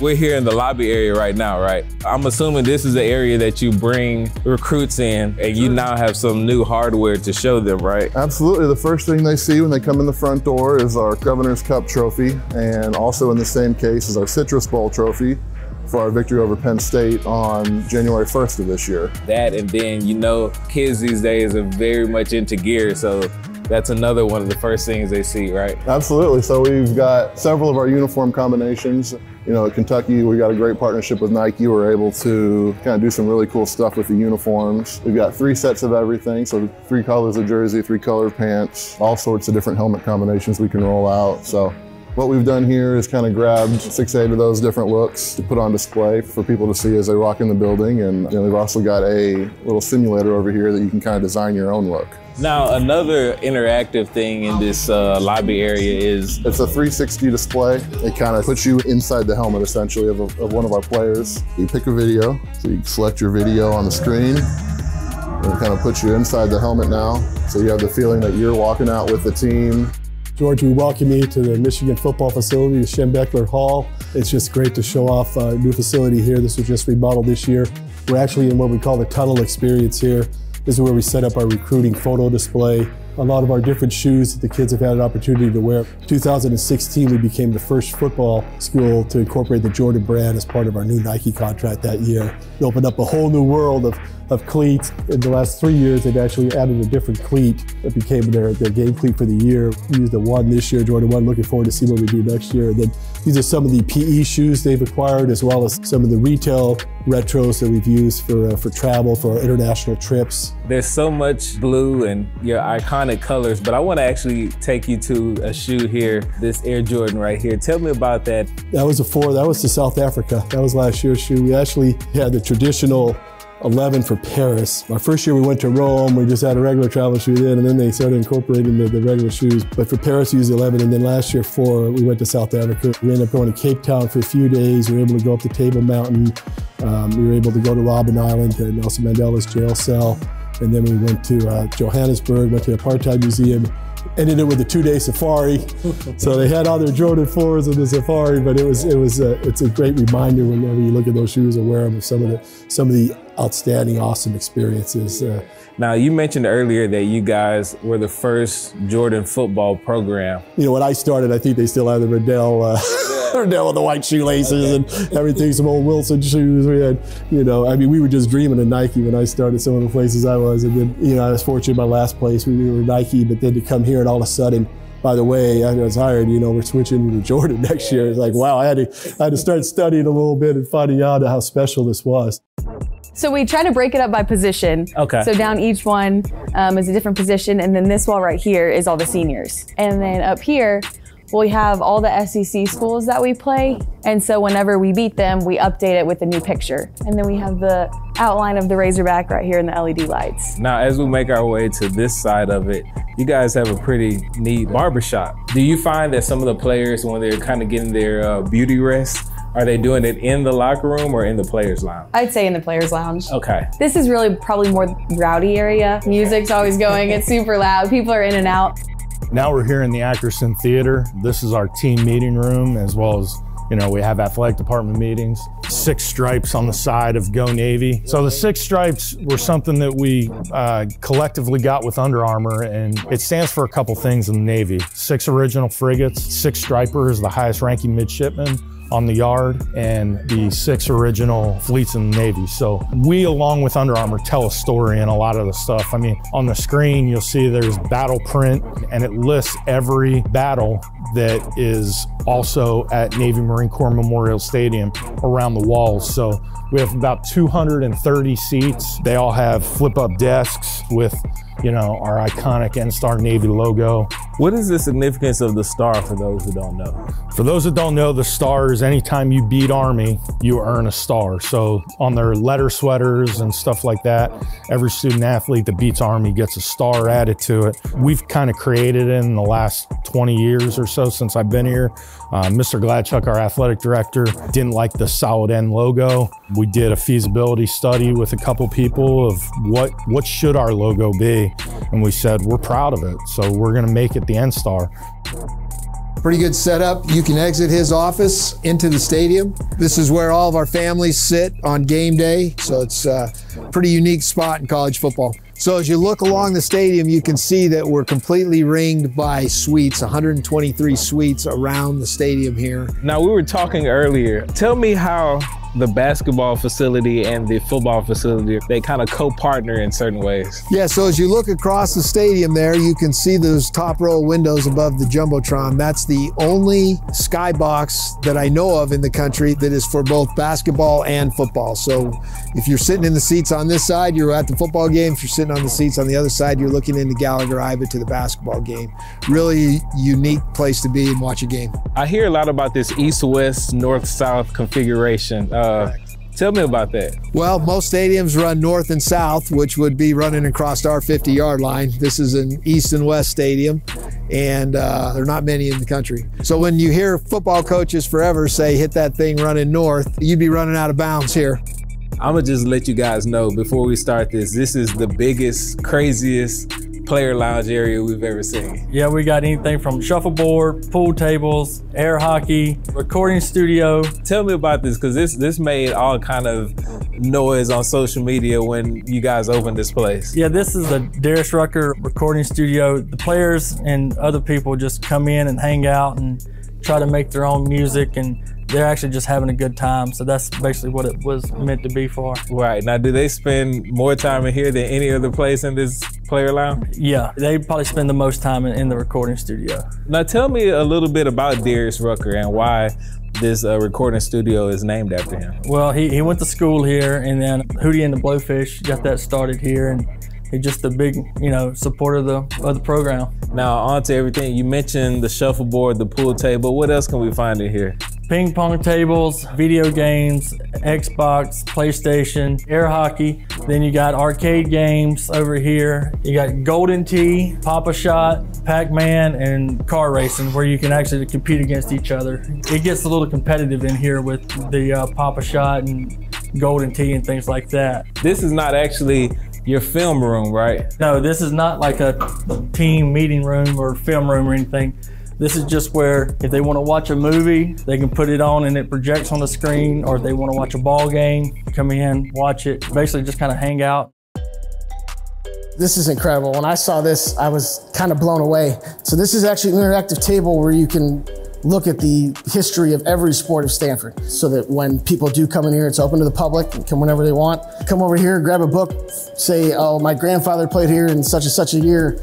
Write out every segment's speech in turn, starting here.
We're here in the lobby area right now, right? I'm assuming this is the area that you bring recruits in and you now have some new hardware to show them, right? Absolutely. The first thing they see when they come in the front door is our Governor's Cup trophy, and also in the same case is our Citrus Bowl trophy for our victory over Penn State on January 1st of this year. That and then, you know, kids these days are very much into gear, so that's another one of the first things they see, right? Absolutely. So we've got several of our uniform combinations. You know, at Kentucky, we got a great partnership with Nike. We're able to kind of do some really cool stuff with the uniforms. We've got three sets of everything. So three colors of jersey, three color pants, all sorts of different helmet combinations we can roll out. So what we've done here is kind of grabbed six, eight of those different looks to put on display for people to see as they walk in the building. And you know, we've also got a little simulator over here that you can kind of design your own look. Now, another interactive thing in this uh, lobby area is it's a 360 display. It kind of puts you inside the helmet essentially of, a, of one of our players. You pick a video, so you select your video on the screen. And it kind of puts you inside the helmet now. So you have the feeling that you're walking out with the team. George, we welcome you to the Michigan football facility, the Schembechler Hall. It's just great to show off a new facility here. This was just remodeled this year. We're actually in what we call the tunnel experience here. This is where we set up our recruiting photo display. A lot of our different shoes that the kids have had an opportunity to wear. 2016, we became the first football school to incorporate the Jordan brand as part of our new Nike contract that year. We opened up a whole new world of of cleats. In the last three years, they've actually added a different cleat that became their, their game cleat for the year. We used the one this year, Jordan 1. Looking forward to see what we do next year. And then these are some of the PE shoes they've acquired, as well as some of the retail retros that we've used for, uh, for travel, for our international trips. There's so much blue and your iconic colors, but I want to actually take you to a shoe here, this Air Jordan right here. Tell me about that. That was a four, that was to South Africa. That was last year's shoe. We actually had the traditional 11 for Paris. Our first year we went to Rome, we just had a regular travel shoe then, and then they started incorporating the, the regular shoes. But for Paris, we used 11, and then last year four, we went to South Africa. We ended up going to Cape Town for a few days. We were able to go up to Table Mountain. Um, we were able to go to Robben Island, to Nelson Mandela's jail cell. And then we went to uh, Johannesburg, went to the Apartheid Museum, ended it with a two-day safari. so they had all their Jordan 4s in the safari, but it was it was a, it's a great reminder whenever you look at those shoes or wear them of some of the some of the outstanding, awesome experiences. Uh, now, you mentioned earlier that you guys were the first Jordan football program. You know, when I started, I think they still had the Riddell. Uh, Riddell with the white shoelaces okay. and everything, some old Wilson shoes. We had, you know, I mean, we were just dreaming of Nike when I started some of the places I was. And then, you know, I was fortunate my last place, we were Nike, but then to come here and all of a sudden, by the way, I was hired, you know, we're switching to Jordan next year. It's like, wow, I had to, I had to start studying a little bit and finding out how special this was. So we try to break it up by position. Okay. So down each one um, is a different position, and then this wall right here is all the seniors. And then up here, we have all the SEC schools that we play. And so whenever we beat them, we update it with a new picture. And then we have the outline of the Razorback right here in the LED lights. Now, as we make our way to this side of it, you guys have a pretty neat barbershop. Do you find that some of the players, when they're kind of getting their uh, beauty rest, are they doing it in the locker room or in the players' lounge? I'd say in the players' lounge. Okay. This is really probably more rowdy area. Music's always going, it's super loud. People are in and out. Now we're here in the Ackerson Theater. This is our team meeting room as well as you know, we have athletic department meetings, six stripes on the side of Go Navy. So the six stripes were something that we uh, collectively got with Under Armour, and it stands for a couple things in the Navy. Six original frigates, six stripers, the highest ranking midshipman, on the yard and the six original fleets in the Navy. So we, along with Under Armour, tell a story in a lot of the stuff. I mean, on the screen, you'll see there's battle print and it lists every battle that is also at Navy Marine Corps Memorial Stadium around the walls. So we have about 230 seats. They all have flip up desks with you know, our iconic N-Star Navy logo. What is the significance of the star for those who don't know? For those that don't know, the star is anytime you beat Army, you earn a star. So on their letter sweaters and stuff like that, every student athlete that beats Army gets a star added to it. We've kind of created it in the last 20 years or so since I've been here. Uh, Mr. Gladchuk, our athletic director, didn't like the solid N logo. We did a feasibility study with a couple people of what, what should our logo be? And we said, we're proud of it. So we're going to make it the N Star. Pretty good setup. You can exit his office into the stadium. This is where all of our families sit on game day, so it's a pretty unique spot in college football. So as you look along the stadium, you can see that we're completely ringed by suites, 123 suites around the stadium here. Now, we were talking earlier. Tell me how the basketball facility and the football facility, they kind of co-partner in certain ways. Yeah, so as you look across the stadium there, you can see those top row windows above the Jumbotron. That's the only skybox that I know of in the country that is for both basketball and football. So if you're sitting in the seats on this side, you're at the football game. If you're sitting on the seats on the other side, you're looking into Gallagher-Iba to the basketball game. Really unique place to be and watch a game. I hear a lot about this east-west, north-south configuration. Uh, tell me about that. Well, most stadiums run north and south, which would be running across our 50 yard line. This is an east and west stadium, and uh, there are not many in the country. So when you hear football coaches forever say, hit that thing running north, you'd be running out of bounds here. I'm gonna just let you guys know before we start this, this is the biggest, craziest player lounge area we've ever seen. Yeah, we got anything from shuffleboard, pool tables, air hockey, recording studio. Tell me about this because this this made all kind of noise on social media when you guys opened this place. Yeah, this is the Darius Rucker recording studio. The players and other people just come in and hang out and try to make their own music and they're actually just having a good time. So that's basically what it was meant to be for. Right. Now, do they spend more time in here than any other place in this player lounge? Yeah, they probably spend the most time in, in the recording studio. Now, tell me a little bit about Darius Rucker and why this uh, recording studio is named after him. Well, he, he went to school here, and then Hootie and the Blowfish got that started here, and he's just a big, you know, supporter of the of the program. Now, on to everything. You mentioned the shuffleboard, the pool table. What else can we find in here? Ping pong tables, video games, Xbox, PlayStation, air hockey. Then you got arcade games over here. You got Golden Tee, Pop-A-Shot, Pac-Man, and car racing where you can actually compete against each other. It gets a little competitive in here with the uh, Pop-A-Shot and Golden Tee and things like that. This is not actually your film room, right? No, this is not like a team meeting room or film room or anything. This is just where if they want to watch a movie, they can put it on and it projects on the screen, or if they want to watch a ball game, come in, watch it, basically just kind of hang out. This is incredible. When I saw this, I was kind of blown away. So this is actually an interactive table where you can look at the history of every sport of Stanford so that when people do come in here, it's open to the public, come whenever they want. Come over here, grab a book, say, oh, my grandfather played here in such and such a year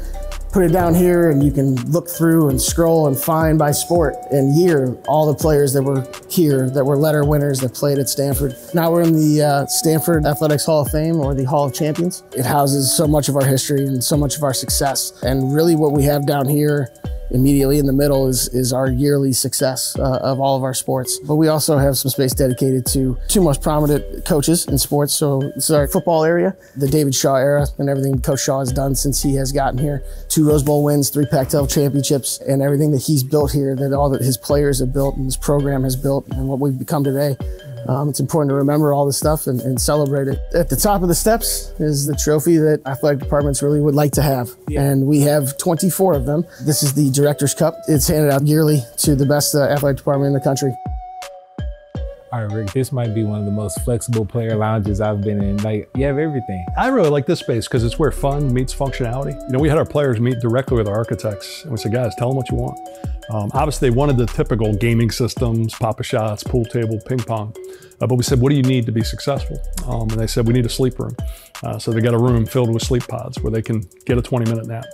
put it down here and you can look through and scroll and find by sport and year all the players that were here that were letter winners that played at Stanford. Now we're in the uh, Stanford Athletics Hall of Fame or the Hall of Champions. It houses so much of our history and so much of our success. And really what we have down here immediately in the middle is, is our yearly success uh, of all of our sports. But we also have some space dedicated to two most prominent coaches in sports. So this is our football area, the David Shaw era, and everything Coach Shaw has done since he has gotten here. Two Rose Bowl wins, three Pac-12 championships, and everything that he's built here, that all that his players have built and his program has built, and what we've become today. Um, it's important to remember all this stuff and, and, celebrate it. At the top of the steps is the trophy that athletic departments really would like to have. Yeah. And we have 24 of them. This is the Director's Cup. It's handed out yearly to the best uh, athletic department in the country. All right, Rick, this might be one of the most flexible player lounges I've been in. Like, you have everything. I really like this space because it's where fun meets functionality. You know, we had our players meet directly with our architects, and we said, guys, tell them what you want. Um, obviously, they wanted the typical gaming systems, Pop-A-Shots, pool table, ping pong. Uh, but we said, what do you need to be successful? Um, and they said, we need a sleep room. Uh, so they got a room filled with sleep pods where they can get a 20 minute nap.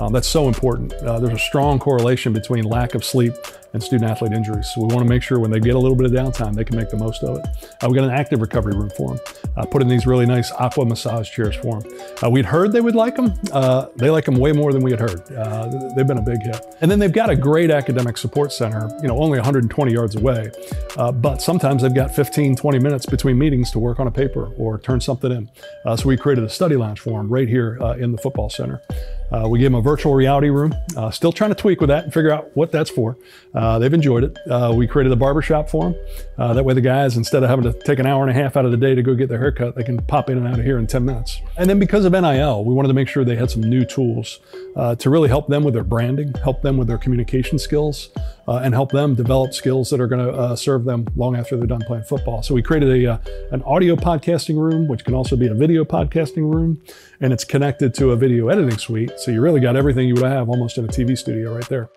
Um, that's so important. Uh, there's a strong correlation between lack of sleep and student athlete injuries. So we want to make sure when they get a little bit of downtime, they can make the most of it. Uh, we got an active recovery room for them. Uh, put in these really nice aqua massage chairs for them. Uh, we'd heard they would like them. Uh, they like them way more than we had heard. Uh, they've been a big hit. And then they've got a great academic support center, you know, only 120 yards away. Uh, but sometimes they've got 15, 20 minutes between meetings to work on a paper or turn something in. so we created a study lounge for them right here in the football center. Uh, we gave them a virtual reality room. Uh, still trying to tweak with that and figure out what that's for. Uh, they've enjoyed it. Uh, we created a barbershop for them. Uh, that way the guys, instead of having to take an hour and a half out of the day to go get their haircut, they can pop in and out of here in 10 minutes. And then because of NIL, we wanted to make sure they had some new tools uh, to really help them with their branding, help them with their communication skills, uh, and help them develop skills that are going to uh, serve them long after they're done playing football. So we created a uh, an audio podcasting room, which can also be a video podcasting room, and it's connected to a video editing suite. So you really got everything you would have almost in a TV studio right there.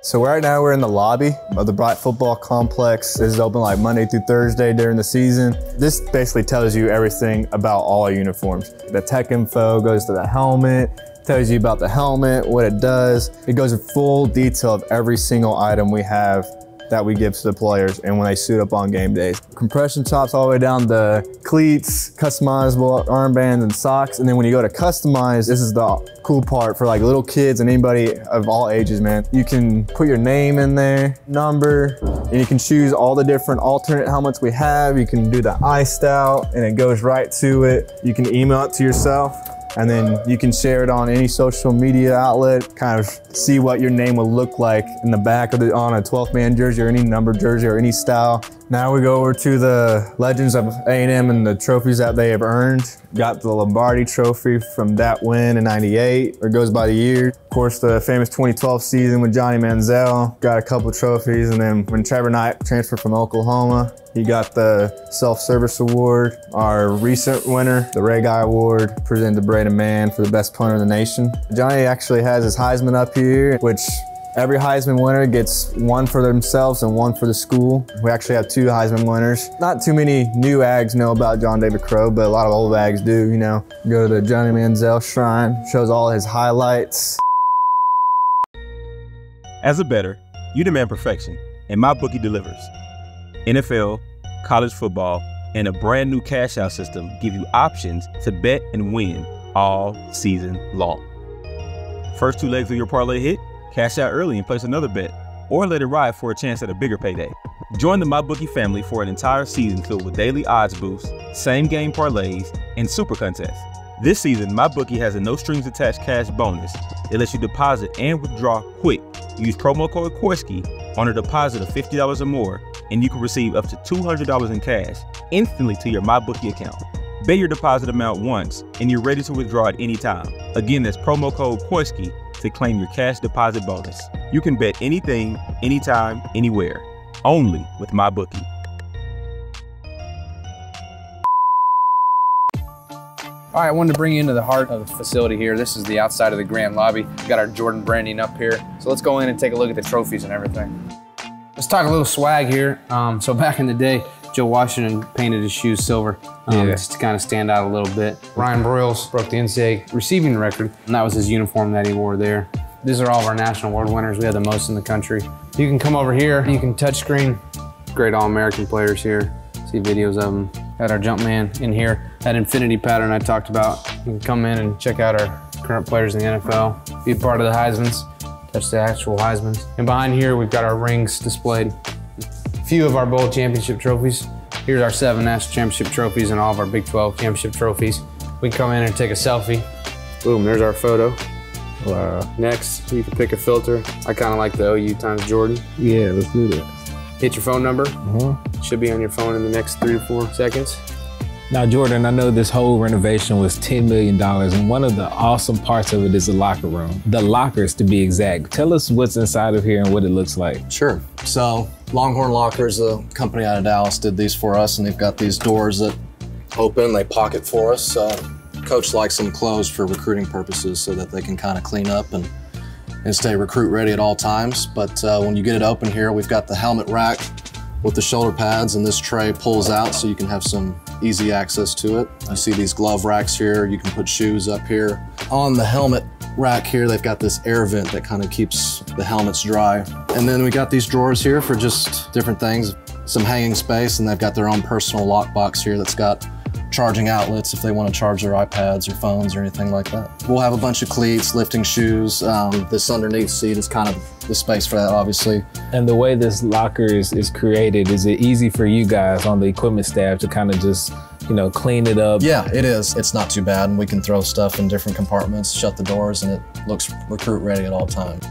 So right now we're in the lobby of the Bright Football Complex. This is open like Monday through Thursday during the season. This basically tells you everything about all uniforms. The tech info goes to the helmet, tells you about the helmet, what it does. It goes in full detail of every single item we have that we give to the players and when they suit up on game days. Compression tops all the way down the cleats, customizable armbands and socks. And then when you go to customize, this is the cool part for like little kids and anybody of all ages, man. You can put your name in there, number, and you can choose all the different alternate helmets we have. You can do the iced out and it goes right to it. You can email it to yourself and then you can share it on any social media outlet, kind of see what your name will look like in the back of the on a 12th man jersey or any number jersey or any style. Now we go over to the legends of A&M and the trophies that they have earned. Got the Lombardi trophy from that win in 98, or goes by the year. Of course, the famous 2012 season with Johnny Manziel. Got a couple trophies, and then when Trevor Knight transferred from Oklahoma, he got the self-service award. Our recent winner, the Ray Guy Award, presented to Braden Mann for the best punter in the nation. Johnny actually has his Heisman up here, which Every Heisman winner gets one for themselves and one for the school. We actually have two Heisman winners. Not too many new Ags know about John David Crow, but a lot of old Ags do, you know. Go to the Johnny Manziel Shrine, shows all his highlights. As a better, you demand perfection, and MyBookie delivers. NFL, college football, and a brand new cash out system give you options to bet and win all season long. First two legs of your parlay hit? Cash out early and place another bet, or let it ride for a chance at a bigger payday. Join the MyBookie family for an entire season filled with daily odds boosts, same game parlays, and super contests. This season, MyBookie has a no strings attached cash bonus. It lets you deposit and withdraw quick. Use promo code COISKI on a deposit of $50 or more, and you can receive up to $200 in cash instantly to your MyBookie account. Bet your deposit amount once, and you're ready to withdraw at any time. Again, that's promo code COISKI to claim your cash deposit bonus. You can bet anything, anytime, anywhere. Only with MyBookie. All right, I wanted to bring you into the heart of the facility here. This is the outside of the grand lobby. We've got our Jordan branding up here. So let's go in and take a look at the trophies and everything. Let's talk a little swag here. Um, so back in the day, Joe Washington painted his shoes silver um, Yeah. just to kind of stand out a little bit. Ryan Broyles broke the NCAA receiving record, and that was his uniform that he wore there. These are all of our national award winners. We have the most in the country. You can come over here. You can touch screen. Great All-American players here. See videos of them. Got our jump man in here. That infinity pattern I talked about. You can come in and check out our current players in the NFL. Be part of the Heisman's. Touch the actual Heisman's. And behind here, we've got our rings displayed. A few of our bowl championship trophies. Here's our seven national championship trophies and all of our Big 12 championship trophies. We come in and take a selfie. Boom, there's our photo. Wow. Next, you can pick a filter. I kind of like the OU times Jordan. Yeah, let's do that. Hit your phone number. Uh-huh. Should be on your phone in the next three to four seconds. Now, Jordan, I know this whole renovation was $10 million, and one of the awesome parts of it is the locker room. The lockers, to be exact. Tell us what's inside of here and what it looks like. Sure. So Longhorn Lockers, a company out of Dallas, did these for us, and they've got these doors that open. They pocket for us. Uh, Coach likes them closed for recruiting purposes, so that they can kind of clean up and and stay recruit ready at all times. But uh, when you get it open here, we've got the helmet rack with the shoulder pads, and this tray pulls out so you can have some easy access to it. You see these glove racks here. You can put shoes up here. On the helmet rack here, they've got this air vent that kind of keeps the helmets dry. And then we got these drawers here for just different things, some hanging space, and they've got their own personal lockbox here that's got charging outlets if they want to charge their iPads or phones or anything like that. We'll have a bunch of cleats, lifting shoes. Um, this underneath seat is kind of the space for that, obviously. And the way this locker is, is created, is it easy for you guys on the equipment staff to kind of just, you know, clean it up? Yeah, it is. It's not too bad, and we can throw stuff in different compartments, shut the doors, and it looks recruit ready at all times.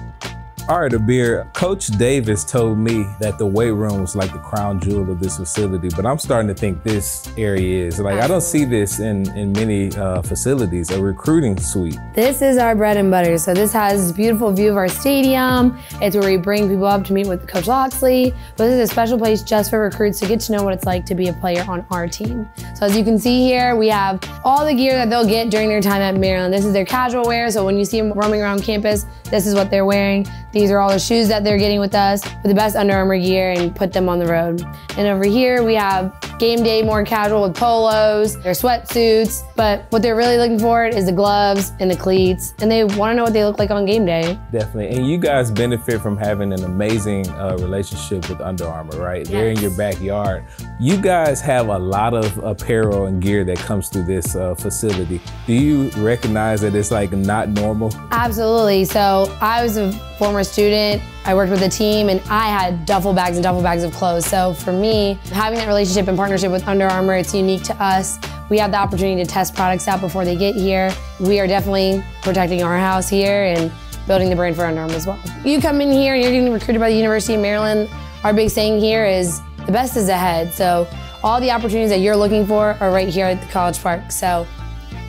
All right, Abir, Coach Davis told me that the weight room was like the crown jewel of this facility, but I'm starting to think this area is. Like, I don't see this in, in many uh, facilities, a recruiting suite. This is our bread and butter. So this has a beautiful view of our stadium. It's where we bring people up to meet with Coach Locksley. But this is a special place just for recruits to get to know what it's like to be a player on our team. So as you can see here, we have all the gear that they'll get during their time at Maryland. This is their casual wear. So when you see them roaming around campus, this is what they're wearing. These are all the shoes that they're getting with us with the best Under Armour gear and put them on the road. And over here we have game day more casual with polos, their sweatsuits, but what they're really looking for is the gloves and the cleats, and they want to know what they look like on game day. Definitely. And you guys benefit from having an amazing uh, relationship with Under Armour, right? Yes. They're in your backyard. You guys have a lot of apparel and gear that comes through this uh, facility. Do you recognize that it's like not normal? Absolutely. So I was a former student. I worked with a team and I had duffel bags and duffel bags of clothes. So for me, having that relationship and partnership with Under Armour, it's unique to us. We have the opportunity to test products out before they get here. We are definitely protecting our house here and building the brand for Under Armour as well. You come in here and you're getting recruited by the University of Maryland. Our big saying here is the best is ahead. So all the opportunities that you're looking for are right here at the College Park. So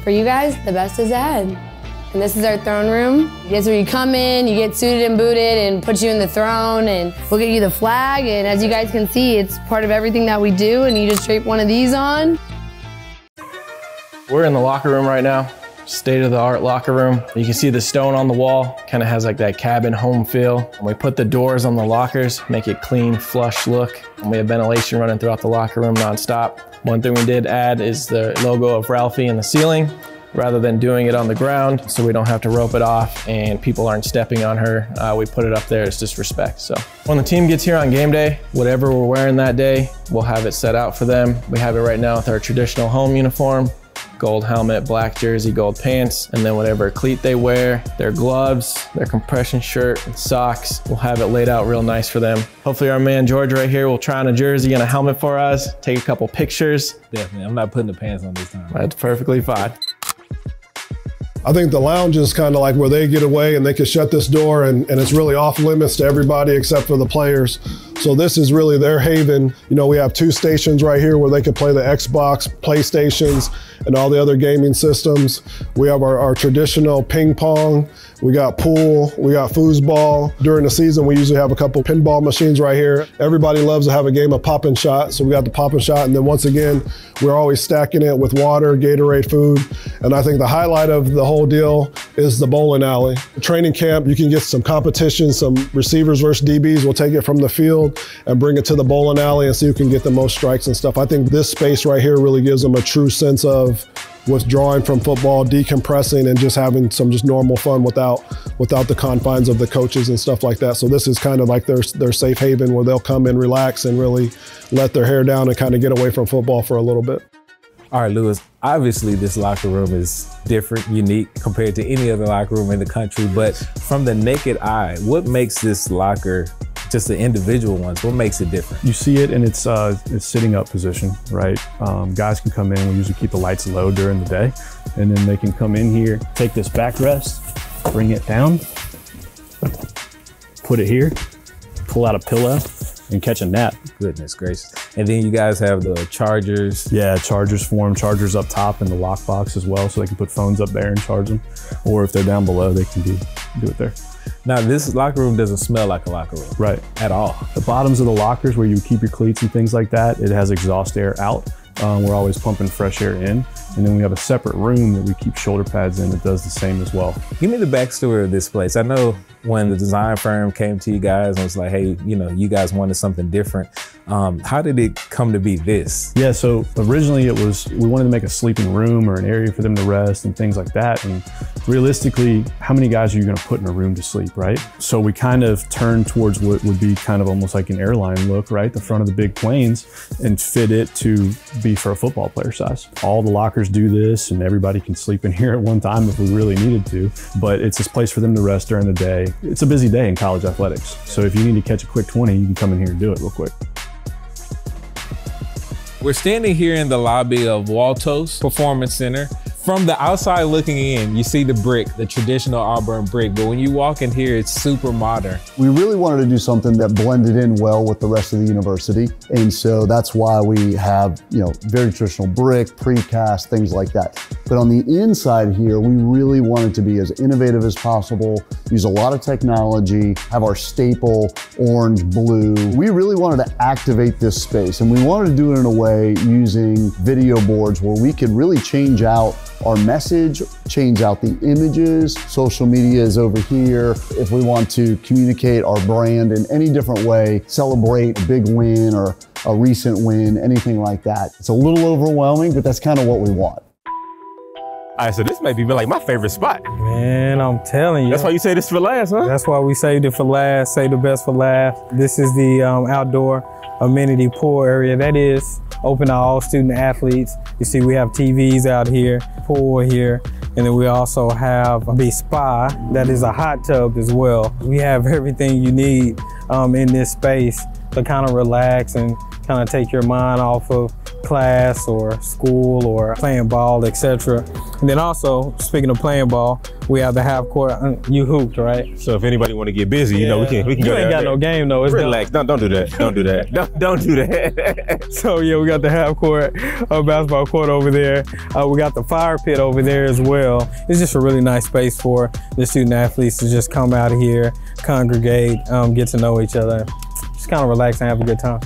for you guys, the best is ahead. And this is our throne room. This where you come in, you get suited and booted and put you in the throne and we'll get you the flag. And as you guys can see, it's part of everything that we do and you just drape one of these on. We're in the locker room right now. State of the art locker room. You can see the stone on the wall, kind of has like that cabin home feel. And we put the doors on the lockers, make it clean, flush look. And we have ventilation running throughout the locker room nonstop. One thing we did add is the logo of Ralphie in the ceiling rather than doing it on the ground so we don't have to rope it off and people aren't stepping on her. Uh, we put it up there as just respect. So when the team gets here on game day, whatever we're wearing that day, we'll have it set out for them. We have it right now with our traditional home uniform gold helmet, black jersey, gold pants, and then whatever cleat they wear, their gloves, their compression shirt, and socks. We'll have it laid out real nice for them. Hopefully our man George right here will try on a jersey and a helmet for us, take a couple pictures. Definitely, I'm not putting the pants on this time. That's perfectly fine. I think the lounge is kind of like where they get away and they can shut this door and, and it's really off limits to everybody except for the players. So this is really their haven. You know, we have two stations right here where they can play the Xbox, PlayStations, and all the other gaming systems. We have our, our traditional ping pong. We got pool, we got foosball. During the season, we usually have a couple pinball machines right here. Everybody loves to have a game of pop and shot, so we got the pop and shot. And then once again, we're always stacking it with water, Gatorade food. And I think the highlight of the whole deal is the bowling alley. Training camp, you can get some competition, some receivers versus DBs. We'll take it from the field and bring it to the bowling alley and see who can get the most strikes and stuff. I think this space right here really gives them a true sense of withdrawing from football, decompressing, and just having some just normal fun without without the confines of the coaches and stuff like that. So this is kind of like their their safe haven where they'll come and relax and really let their hair down and kind of get away from football for a little bit. All right, Lewis, obviously this locker room is different, unique compared to any other locker room in the country, but from the naked eye, what makes this locker just the individual ones? What makes it different? You see it in its, uh, its sitting up position, right? Um, guys can come in, we usually keep the lights low during the day, and then they can come in here, take this backrest, bring it down, put it here, pull out a pillow, and catch a nap. Goodness gracious. And then you guys have the chargers. Yeah, chargers form, chargers up top in the lockbox as well, so they can put phones up there and charge them. Or if they're down below, they can be, do it there. Now, this locker room doesn't smell like a locker room. Right. At all. The bottoms of the lockers where you keep your cleats and things like that, it has exhaust air out. Um, we're always pumping fresh air in. And then we have a separate room that we keep shoulder pads in that does the same as well. Give me the backstory of this place. I know when the design firm came to you guys and was like, hey, you know, you guys wanted something different. Um, how did it come to be this? Yeah, so originally it was, we wanted to make a sleeping room or an area for them to rest and things like that. And realistically, how many guys are you gonna put in a room to sleep, right? So we kind of turned towards what would be kind of almost like an airline look, right? The front of the big planes and fit it to be for a football player size. All the lockers do this and everybody can sleep in here at one time if we really needed to, but it's this place for them to rest during the day. It's a busy day in college athletics. So if you need to catch a quick 20, you can come in here and do it real quick. We're standing here in the lobby of Woltosz Performance Center. From the outside looking in, you see the brick, the traditional Auburn brick, but when you walk in here, it's super modern. We really wanted to do something that blended in well with the rest of the university. And so that's why we have, you know, very traditional brick, precast, things like that. But on the inside here, we really wanted to be as innovative as possible, use a lot of technology, have our staple orange, blue. We really wanted to activate this space and we wanted to do it in a way using video boards where we could really change out our message, change out the images. Social media is over here. If we want to communicate our brand in any different way, celebrate a big win or a recent win, anything like that. It's a little overwhelming, but that's kind of what we want. All right, so this may be like my favorite spot. Man, I'm telling you. That's why you say this for last, huh? That's why we saved it for last, save the best for last. This is the um, outdoor amenity pool area. That is open to all student athletes. You see we have TVs out here, pool here, and then we also have the spa that is a hot tub as well. We have everything you need um, in this space to kind of relax and kind of take your mind off of class or school or playing ball, etc. And then also, speaking of playing ball, we have the half court. uh, You hooped, right? So if anybody want to get busy, you know, we can we can You go ain't down got no game though. It's Relax. Don't don't do that. Don't do that. Don't don't do that. so yeah, we got the half court uh, basketball court over there. Uh, we got the fire pit over there as well. It's just a really nice space for the student athletes to just come out of here, congregate, um, get to know each other, just kind of relax and have a good time.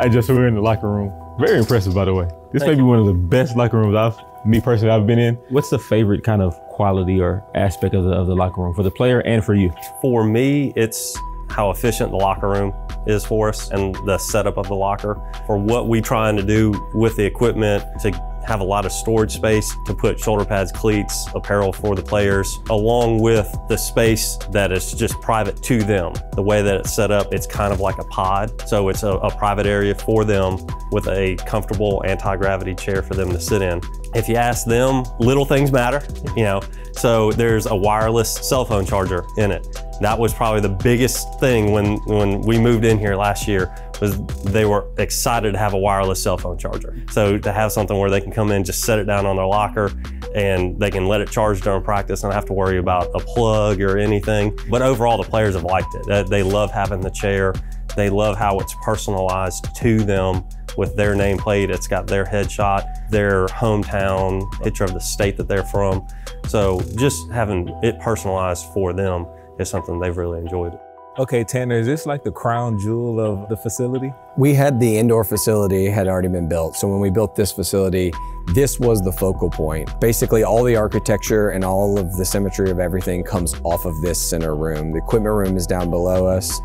I just we're in the locker room. Very impressive, by the way. This may be one of the best locker rooms I've, me personally, I've been in. What's the favorite kind of quality or aspect of the of the locker room for the player and for you? For me, it's how efficient the locker room is for us and the setup of the locker. For what we trying to do with the equipment to have a lot of storage space to put shoulder pads, cleats, apparel for the players, along with the space that is just private to them. The way that it's set up, it's kind of like a pod. So it's a, a private area for them with a comfortable anti-gravity chair for them to sit in. If you ask them, little things matter, you know. So there's a wireless cell phone charger in it. That was probably the biggest thing when, when we moved in here last year was they were excited to have a wireless cell phone charger. So to have something where they can come in, just set it down on their locker and they can let it charge during practice and not have to worry about a plug or anything. But overall, the players have liked it. They- love having the chair. They love how it's personalized to them with their nameplate. It's got their headshot, their hometown, picture of the state that they're from. So just having it personalized for them is something they've really enjoyed. Okay, Tanner, is this like the crown jewel of the facility? We had the indoor facility had already been built. So when we built this facility, this was the focal point. Basically, all the architecture and all of the symmetry of everything comes off of this center room. The equipment room is down below us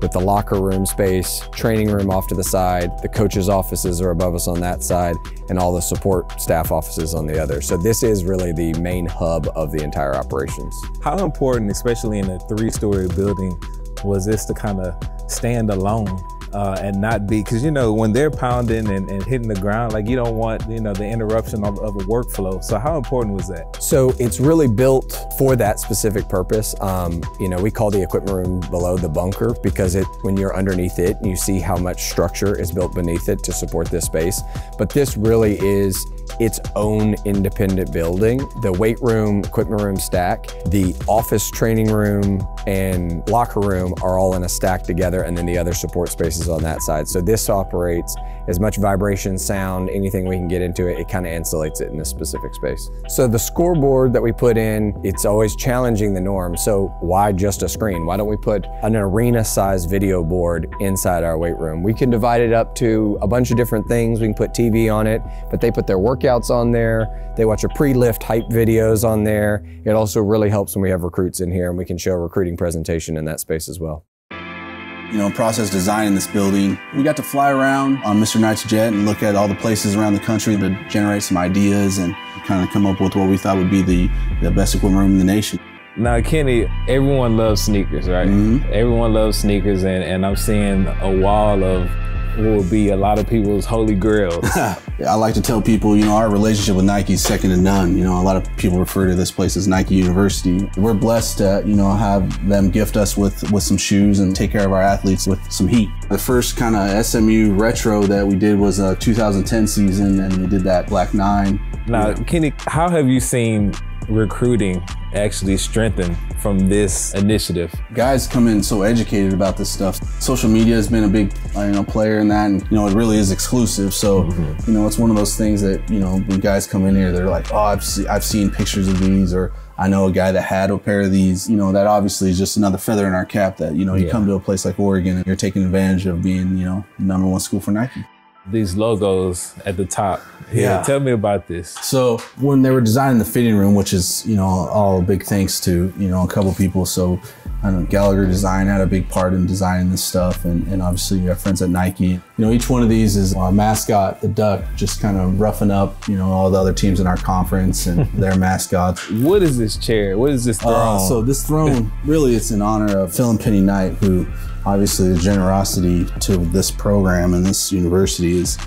with the locker room space, training room off to the side, the coaches' offices are above us on that side, and all the support staff offices on the other. So this is really the main hub of the entire operations. How important, especially in a three-story building, was this to kind of stand alone uh, and not be? Because you know when they're pounding and, and hitting the ground, like you don't want you know the interruption of, of a workflow. So how important was that? So it's really built for that specific purpose. Um, you know, we call the equipment room below the bunker because it, when you're underneath it, you see how much structure is built beneath it to support this space. But this really is its own independent building. The weight room, equipment room stack, the office training room, and locker room are all in a stack together, and then the other support spaces on that side. So this operates as much vibration, sound, anything we can get into it, it kind of insulates it in this specific space. So the scoreboard that we put in, it's always challenging the norm. So why just a screen? Why don't we put an arena size video board inside our weight room? We can divide it up to a bunch of different things. We can put TV on it, but they put their workouts on there. They watch a pre-lift hype videos on there. It also really helps when we have recruits in here and we can show a recruiting presentation in that space as well. you know, process design in this building. We got to fly around on Mr. Knight's jet and look at all the places around the country to generate some ideas and kind of come up with what we thought would be the, the best equipment room in the nation. Now, Kenny, everyone loves sneakers, right? Mm-hmm. Everyone loves sneakers, and, and I'm seeing a wall of will be a lot of people's holy grails? I like to tell people, you know, our relationship with Nike is second to none. You know, a lot of people refer to this place as Nike University. We're blessed to, you know, have them gift us with with some shoes and take care of our athletes with some heat. The first kind of SMU retro that we did was a 2010 season, and we did that Black Nine. Now, Kenny, how have you seen recruiting actually strengthened from this initiative? Guys come in so educated about this stuff. Social media has been a big, you know, player in that, and you know, it really is exclusive. So, Mm-hmm. you know, it's one of those things that you know, when guys come in here, they're like, "Oh, I've se- I've seen pictures of these," or I know a guy that had a pair of these. You know, that obviously is just another feather in our cap. That you know, you Yeah. come to a place like Oregon and you're taking advantage of being, you know, number one school for Nike. These logos at the top. Yeah. Tell me about this. So when they were designing the fitting room, which is you know all big thanks to you know a couple people. So I know Gallagher Design had a big part in designing this stuff, and, and obviously our friends at Nike. You know each one of these is our mascot, the duck, just kind of roughing up you know all the other teams in our conference and their mascots. What is this chair? What is this throne? Uh, so this throne, really, it's in honor of Phil and Penny Knight, who obviously the generosity to this program and this university is,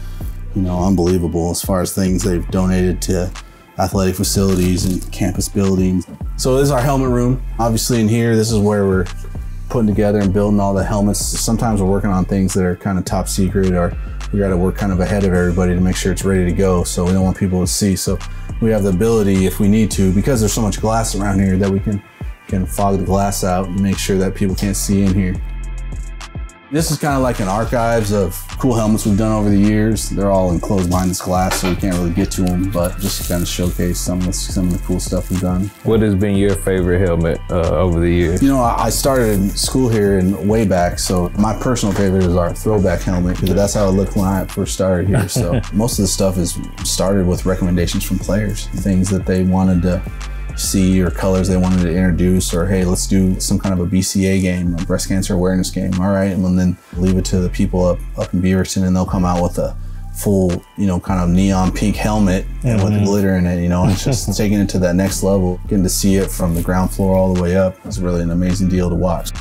you know, unbelievable as far as things they've donated to athletic facilities and campus buildings. So this is our helmet room. Obviously in here, this is where we're putting together and building all the helmets. Sometimes we're working on things that are kind of top secret or we got to work kind of ahead of everybody to make sure it's ready to go. So we don't want people to see. So we have the ability, if we need to, because there's so much glass around here, that we can can fog the glass out and make sure that people can't see in here. This is kind of like an archives of cool helmets we've done over the years. They're all enclosed behind this glass, so we can't really get to them, but just to kind of showcase some of the, some of the cool stuff we've done. What has been your favorite helmet uh, over the years? You know, I I started in school here and way back, so my personal favorite is our throwback helmet because that's how it looked when I first started here. So most of the stuff is started with recommendations from players, things that they wanted to see or colors they wanted to introduce, or hey, let's do some kind of a BCA game, a breast cancer awareness game. All right, and then leave it to the people up up in Beaverton, and they'll come out with a full, you know, kind of neon pink helmet and with Mhm. glitter in it. You know, it's just taking it to that next level, getting to see it from the ground floor all the way up. It's really an amazing deal to watch.